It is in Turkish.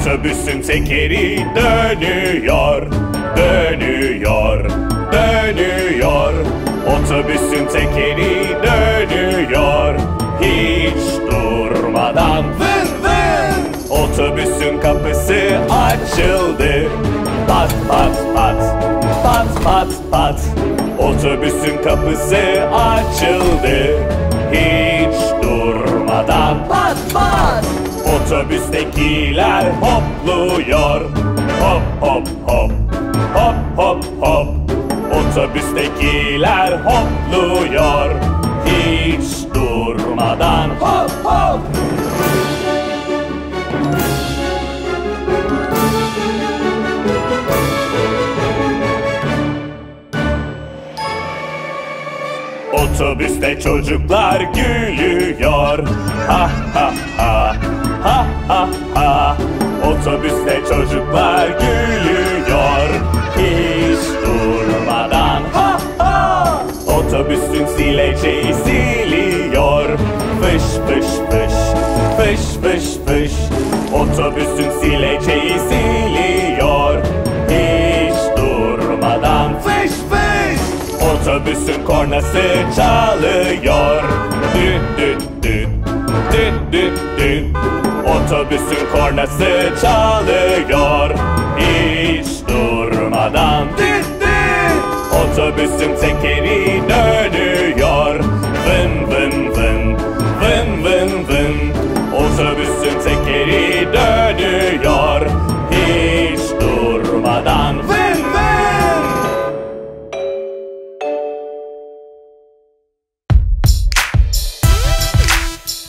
Otobüsün tekeri dönüyor, dönüyor, dönüyor. Otobüsün tekeri dönüyor, hiç durmadan. Vın vın. Otobüsün kapısı açıldı. Pat pat pat, pat pat pat. Otobüsün kapısı açıldı. Hiç durmadan. Otobüstekiler hopluyor. Hop hop hop, hop hop hop. Otobüstekiler hopluyor. Hiç durmadan. Hop hop. Otobüste çocuklar gülüyor. Ha ha ha. Ha ha ha. Otobüste çocuklar gülüyor. Hiç durmadan. Ha ha. Otobüsün sileceği siliyor. Fış fış fış. Fış fış fış. Otobüsün sileceği siliyor. Hiç durmadan. Fış fış. Otobüsün kornası çalıyor. Düt düt Otobüsün kornası çalıyor. Hiç durmadan. Otobüsün tekeri